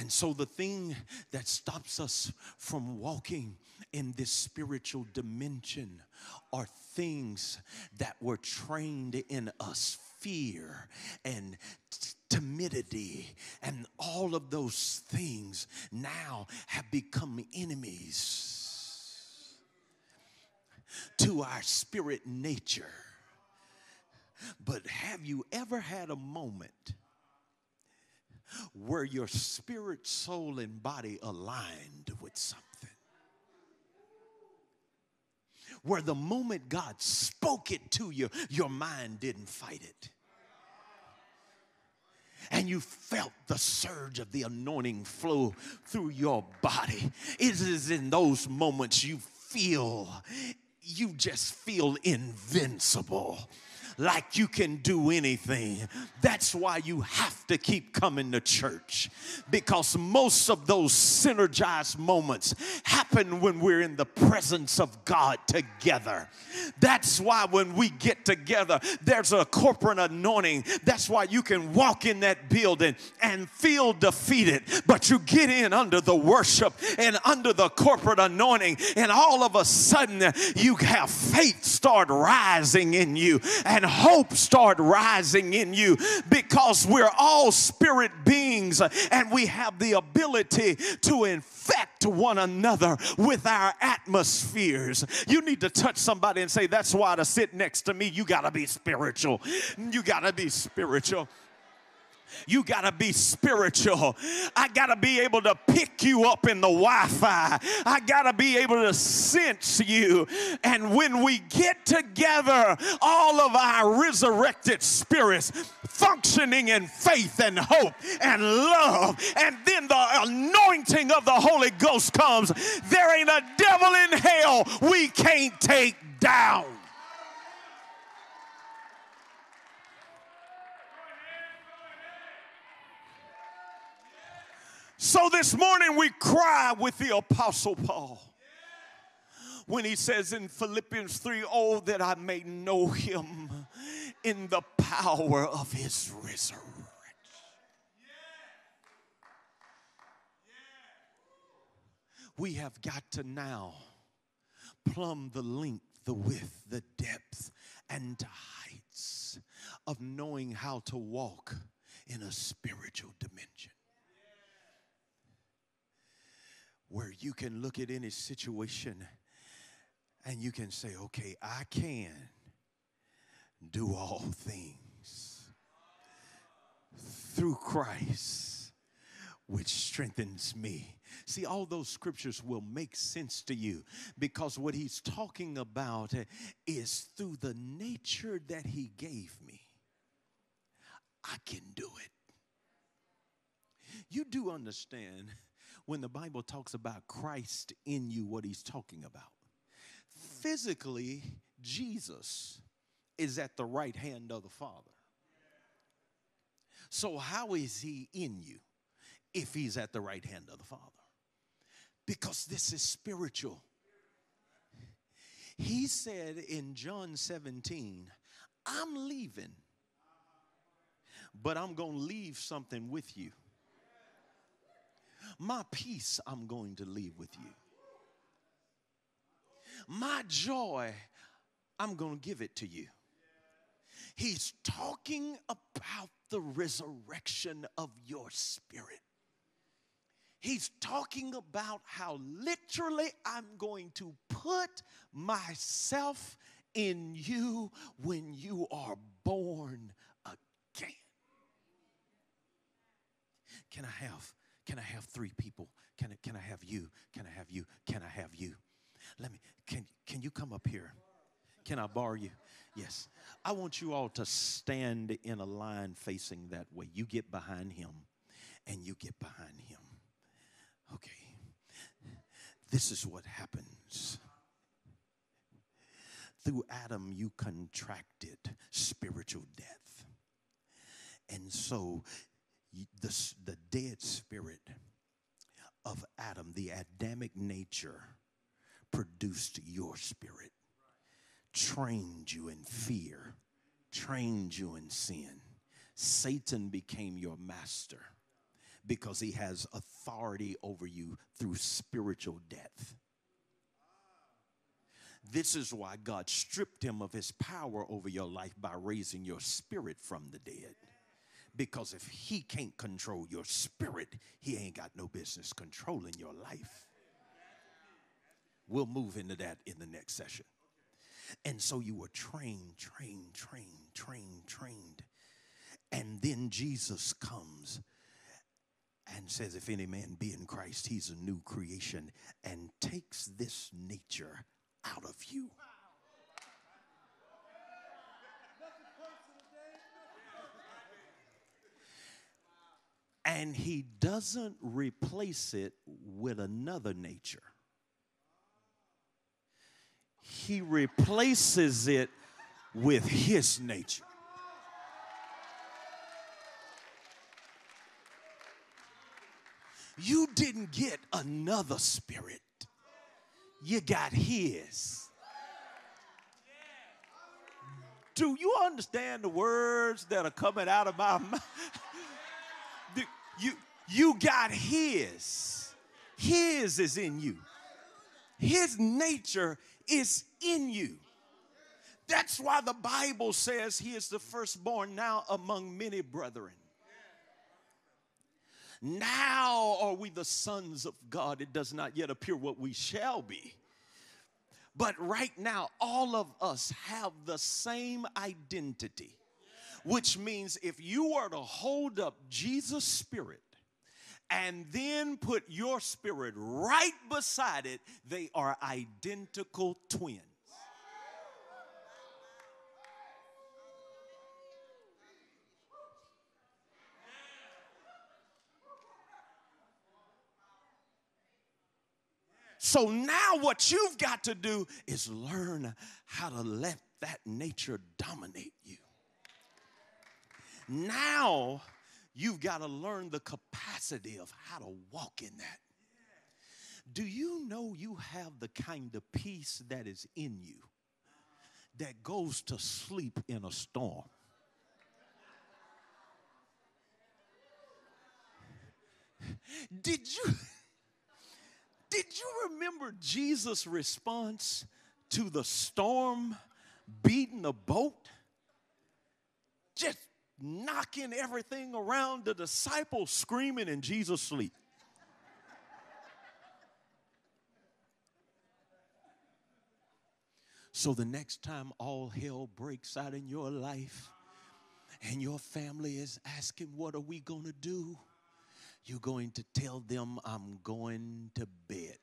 And so, the thing that stops us from walking in this spiritual dimension are things that were trained in us fear and t- timidity and all of those things now have become enemies to our spirit nature. But have you ever had a moment where your spirit, soul, and body aligned with something? Where the moment God spoke it to you, your mind didn't fight it. And you felt the surge of the anointing flow through your body. It is in those moments you feel, you just feel invincible like you can do anything. That's why you have to keep coming to church because most of those synergized moments happen when we're in the presence of God together. That's why when we get together, there's a corporate anointing. That's why you can walk in that building and feel defeated, but you get in under the worship and under the corporate anointing, and all of a sudden you have faith start rising in you and hope start rising in you because we're all spirit beings and we have the ability to infect one another with our atmospheres. You need to touch somebody and say, That's why to sit next to me, you got to be spiritual. You got to be spiritual. You got to be spiritual. I got to be able to pick you up in the Wi Fi. I got to be able to sense you. And when we get together, all of our resurrected spirits functioning in faith and hope and love, and then the anointing of the Holy Ghost comes, there ain't a devil in hell we can't take down. So this morning we cry with the Apostle Paul when he says in Philippians 3 Oh, that I may know him in the power of his resurrection. We have got to now plumb the length, the width, the depth, and the heights of knowing how to walk in a spiritual dimension. Where you can look at any situation and you can say, okay, I can do all things through Christ, which strengthens me. See, all those scriptures will make sense to you because what he's talking about is through the nature that he gave me, I can do it. You do understand when the Bible talks about Christ in you, what he's talking about. Physically, Jesus is at the right hand of the Father. So, how is he in you if he's at the right hand of the Father? Because this is spiritual. He said in John 17, I'm leaving, but I'm going to leave something with you. My peace I'm going to leave with you. My joy, I'm going to give it to you. He's talking about the resurrection of your spirit. He's talking about how literally I'm going to put myself in you when you are born again. Can I have can I have three people? Can I, can I have you? Can I have you? Can I have you? Let me, can, can you come up here? Can I borrow you? Yes. I want you all to stand in a line facing that way. You get behind him and you get behind him. Okay. This is what happens. Through Adam, you contracted spiritual death. And so the, the dead spirit of Adam, the Adamic nature, produced your spirit, trained you in fear, trained you in sin. Satan became your master because he has authority over you through spiritual death. This is why God stripped him of his power over your life by raising your spirit from the dead. Because if he can't control your spirit, he ain't got no business controlling your life. We'll move into that in the next session. And so you were trained, trained, trained, trained, trained. And then Jesus comes and says, If any man be in Christ, he's a new creation, and takes this nature out of you. And he doesn't replace it with another nature. He replaces it with his nature. You didn't get another spirit, you got his. Do you understand the words that are coming out of my mouth? You, you got his. His is in you. His nature is in you. That's why the Bible says he is the firstborn now among many brethren. Now are we the sons of God. It does not yet appear what we shall be. But right now, all of us have the same identity, which means if you were to hold up Jesus' spirit and then put your spirit right beside it, they are identical twins. So now what you've got to do is learn how to let that nature dominate. Now you've got to learn the capacity of how to walk in that. Do you know you have the kind of peace that is in you that goes to sleep in a storm? Did you? Did you remember Jesus' response to the storm beating the boat? Just knocking everything around, the disciples screaming, and Jesus sleep. So the next time all hell breaks out in your life and your family is asking, What are we going to do? You're going to tell them, I'm going to bed.